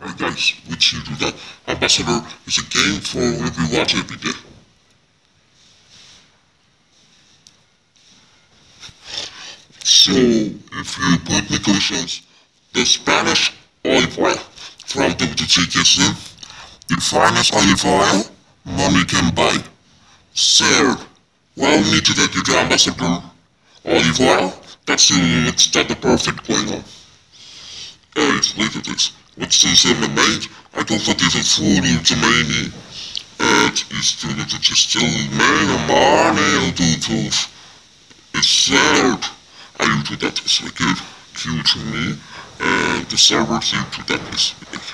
Hi guys, which you do that. Ambassador is a game for we watch every day. So, if you put me questions, the Spanish olive oil from WTKC, the finest olive oil money can buy. Sir, well, we need to get you the ambassador olive oil. That's the, it's that the perfect going on. This. What's this in the maid? I it's a food to many. Het is toen het je stil mijn money to tooth. It's sad. I do that is like a cute to me. And the server thing to that is why?